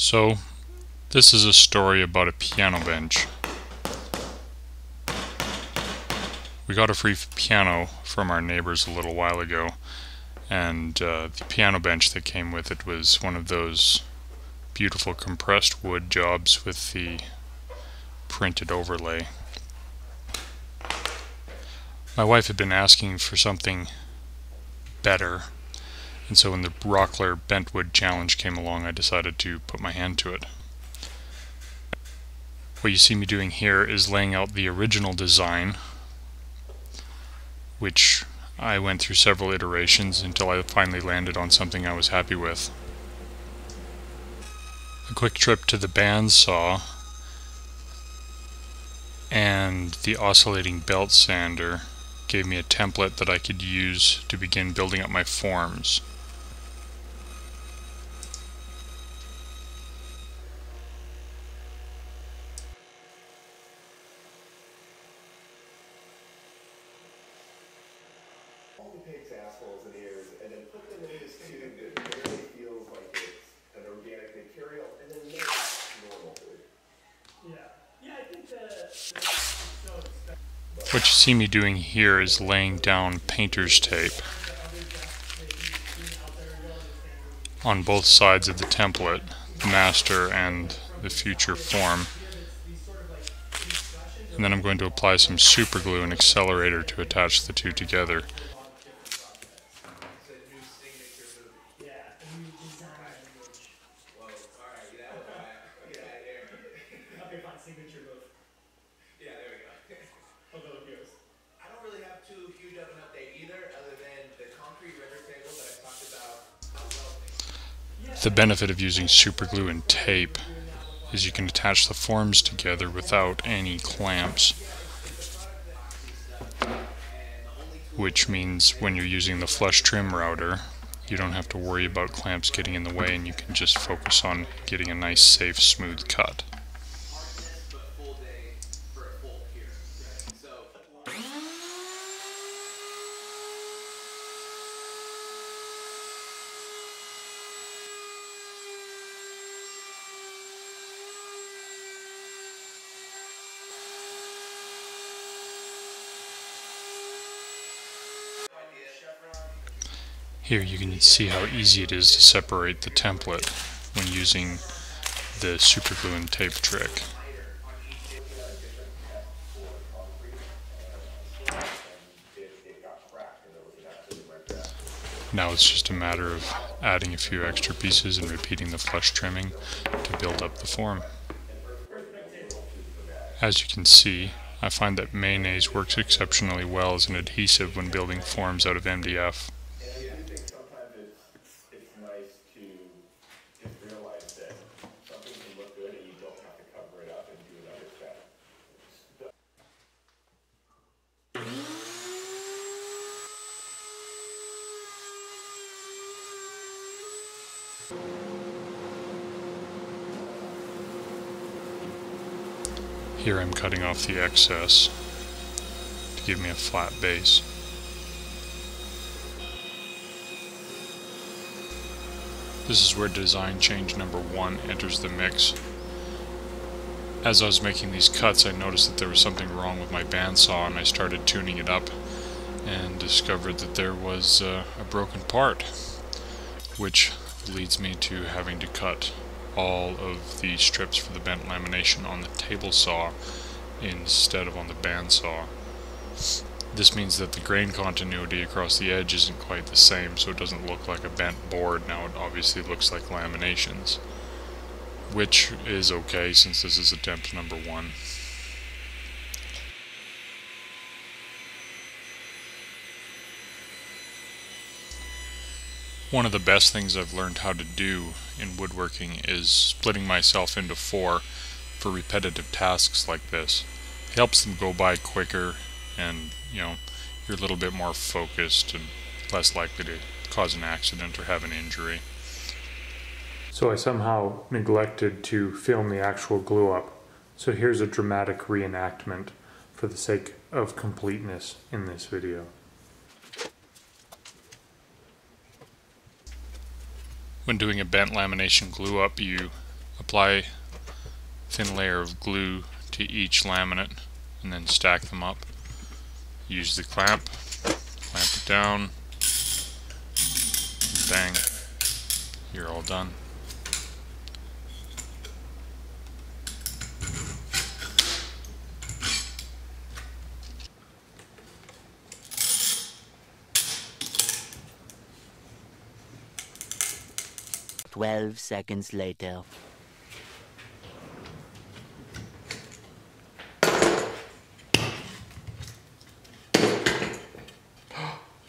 So, this is a story about a piano bench. We got a free piano from our neighbors a little while ago, and uh, the piano bench that came with it was one of those beautiful compressed wood jobs with the printed overlay. My wife had been asking for something better and so when the Rockler Bentwood Challenge came along, I decided to put my hand to it. What you see me doing here is laying out the original design, which I went through several iterations until I finally landed on something I was happy with. A quick trip to the bandsaw and the oscillating belt sander gave me a template that I could use to begin building up my forms. takes assholes and ears and then put them in this tube that barely feels like it's an organic material and then make it normal food. Yeah. Yeah, I think the, the what you see me doing here is laying down painter's tape on both sides of the template, the master and the future form. And then I'm going to apply some super glue and accelerator to attach the two together. signature move. Yeah, there we go. Although it goes. I don't really have too huge of an update either, other than the concrete render table that I talked about. The benefit of using super glue and tape is you can attach the forms together without any clamps. Which means when you're using the flush trim router, you don't have to worry about clamps getting in the way and you can just focus on getting a nice, safe, smooth cut. Here you can see how easy it is to separate the template when using the superglue and tape trick. Now it's just a matter of adding a few extra pieces and repeating the flush trimming to build up the form. As you can see, I find that mayonnaise works exceptionally well as an adhesive when building forms out of MDF. Here I'm cutting off the excess to give me a flat base. This is where design change number one enters the mix. As I was making these cuts I noticed that there was something wrong with my bandsaw and I started tuning it up and discovered that there was uh, a broken part which leads me to having to cut all of the strips for the bent lamination on the table saw instead of on the bandsaw. This means that the grain continuity across the edge isn't quite the same, so it doesn't look like a bent board. Now it obviously looks like laminations, which is okay since this is attempt number one. One of the best things I've learned how to do in woodworking is splitting myself into four for repetitive tasks like this. It helps them go by quicker and, you know, you're a little bit more focused and less likely to cause an accident or have an injury. So I somehow neglected to film the actual glue up. So here's a dramatic reenactment for the sake of completeness in this video. When doing a bent lamination glue up, you apply thin layer of glue to each laminate and then stack them up. Use the clamp, clamp it down, bang, you're all done. Twelve seconds later.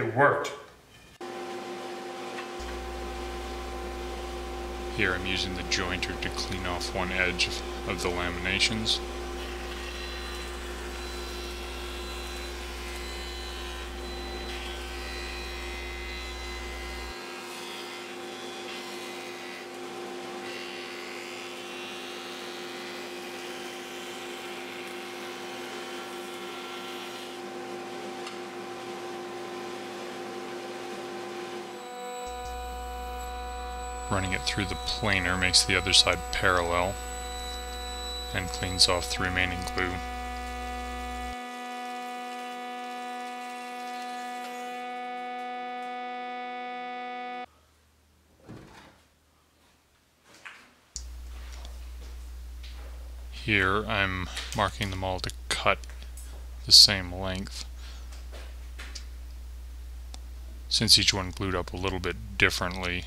It worked. Here I'm using the jointer to clean off one edge of, the laminations. Running it through the planer makes the other side parallel and cleans off the remaining glue. Here I'm marking them all to cut the same length. Since each one glued up a little bit differently,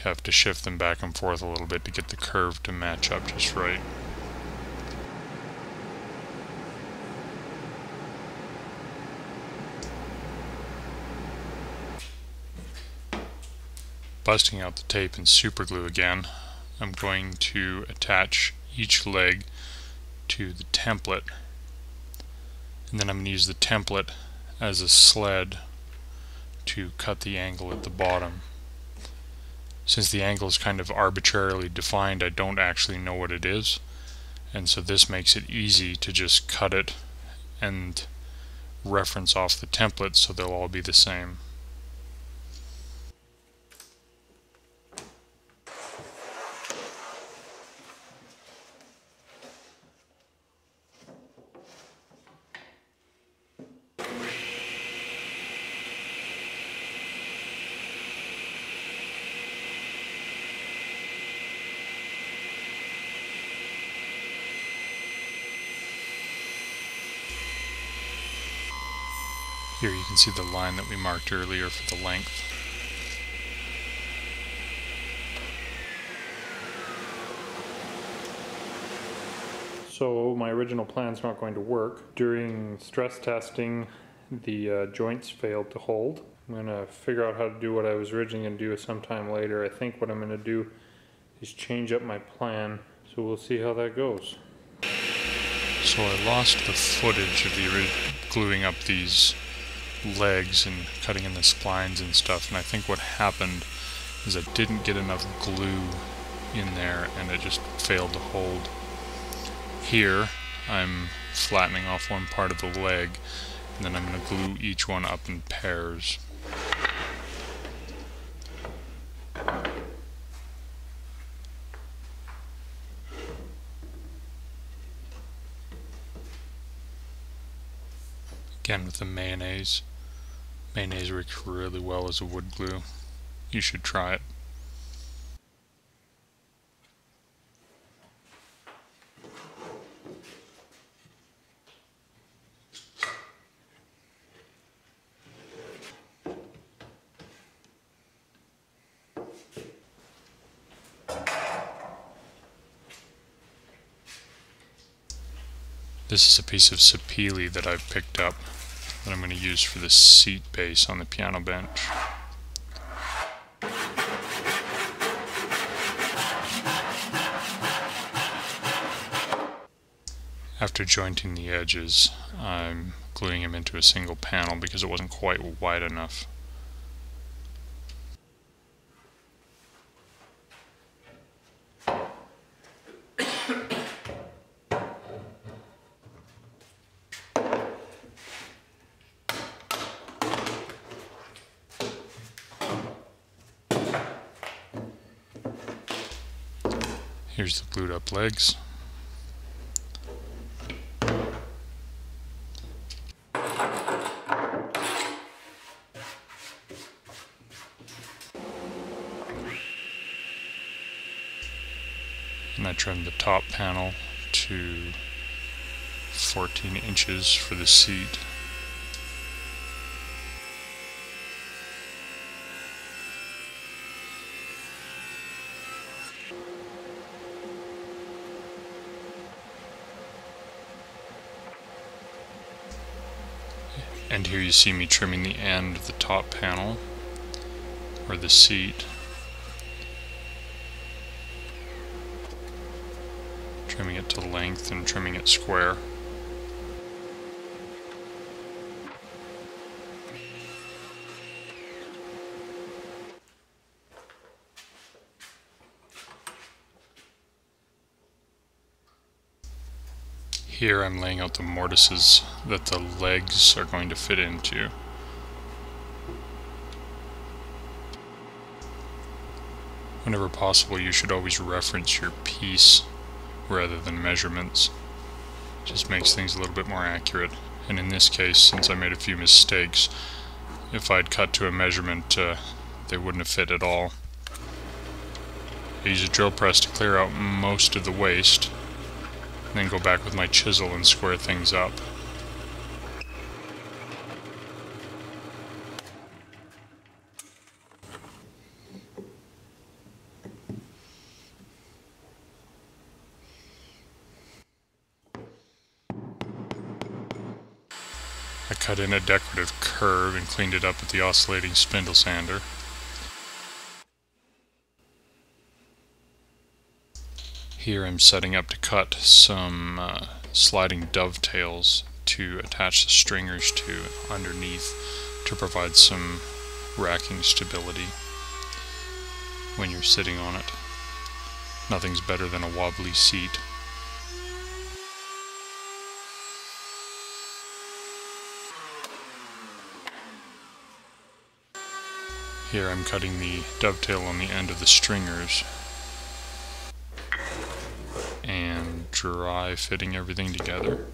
you have to shift them back and forth a little bit to get the curve to match up just right. Busting out the tape and super glue again, I'm going to attach each leg to the template and then I'm going to use the template as a sled to cut the angle at the bottom. Since the angle is kind of arbitrarily defined, I don't actually know what it is. And so this makes it easy to just cut it and reference off the template so they'll all be the same. Here you can see the line that we marked earlier for the length. So my original plan's not going to work. During stress testing, the uh, joints failed to hold. I'm gonna figure out how to do what I was originally gonna do sometime later. I think what I'm gonna do is change up my plan. So we'll see how that goes. So I lost the footage of the gluing up these legs and cutting in the splines and stuff and I think what happened is I didn't get enough glue in there and it just failed to hold. Here I'm flattening off one part of the leg and then I'm going to glue each one up in pairs. Again with the mayonnaise. Mayonnaise works really well as a wood glue. You should try it. This is a piece of sapele that I've picked up that I'm going to use for the seat base on the piano bench. After jointing the edges, I'm gluing them into a single panel because it wasn't quite wide enough. Here's the glued up legs. And I trimmed the top panel to 14 inches for the seat. And here you see me trimming the end of the top panel, or the seat. Trimming it to length and trimming it square. Here I'm laying out the mortises that the legs are going to fit into. Whenever possible, you should always reference your piece rather than measurements. It Just makes things a little bit more accurate. And in this case, since I made a few mistakes, if I'd cut to a measurement, uh, they wouldn't have fit at all. I use a drill press to clear out most of the waste, and then go back with my chisel and square things up. I cut in a decorative curve and cleaned it up with the oscillating spindle sander. Here I'm setting up to cut some uh, sliding dovetails to attach the stringers to underneath to provide some racking stability when you're sitting on it. Nothing's better than a wobbly seat. Here I'm cutting the dovetail on the end of the stringers dry fitting everything together.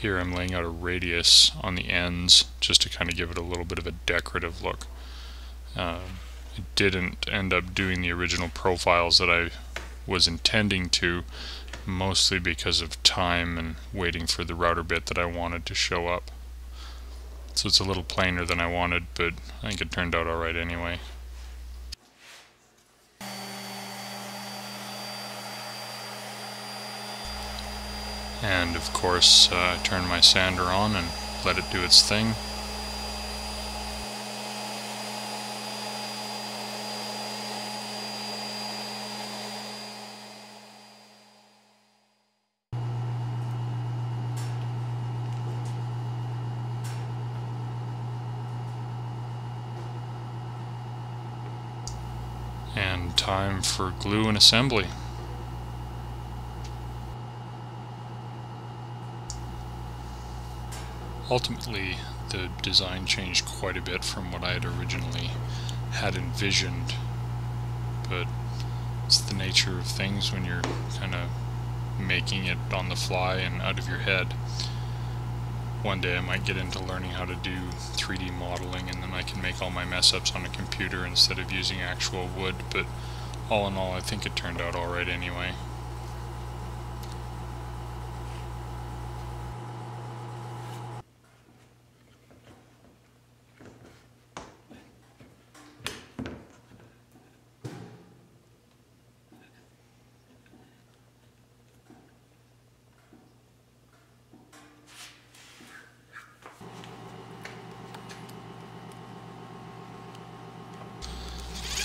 Here I'm laying out a radius on the ends just to kind of give it a little bit of a decorative look. Uh, I didn't end up doing the original profiles that I was intending to, mostly because of time and waiting for the router bit that I wanted to show up. So it's a little plainer than I wanted, but I think it turned out alright anyway. And of course, uh, I turned my sander on and let it do its thing. And time for glue and assembly. Ultimately, the design changed quite a bit from what I had originally had envisioned, but it's the nature of things when you're kind of making it on the fly and out of your head. One day I might get into learning how to do 3D modeling and then I can make all my mess ups on a computer instead of using actual wood, but all in all I think it turned out alright anyway.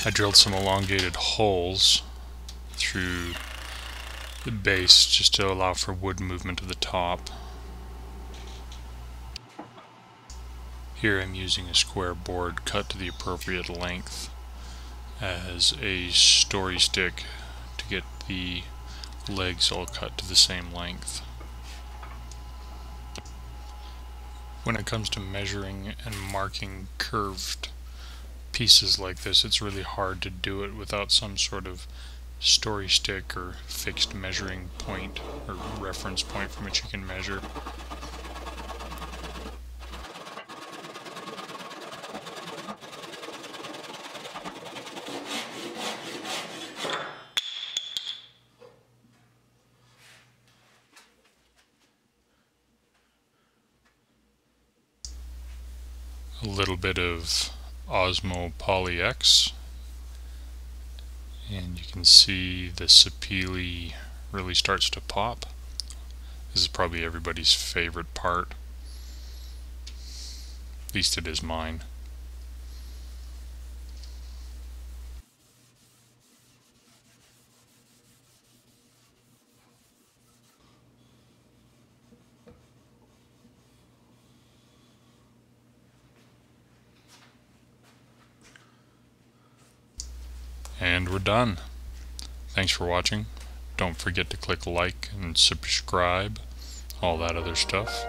I drilled some elongated holes through the base just to allow for wood movement to the top. Here I'm using a square board cut to the appropriate length as a story stick to get the legs all cut to the same length. When it comes to measuring and marking curved pieces like this, it's really hard to do it without some sort of story stick or fixed measuring point or reference point from which you can measure. a little bit of Osmo Poly X and you can see the sapele really starts to pop. This is probably everybody's favorite part. At least it is mine. And we're done. Thanks for watching. Don't forget to click like and subscribe, all that other stuff.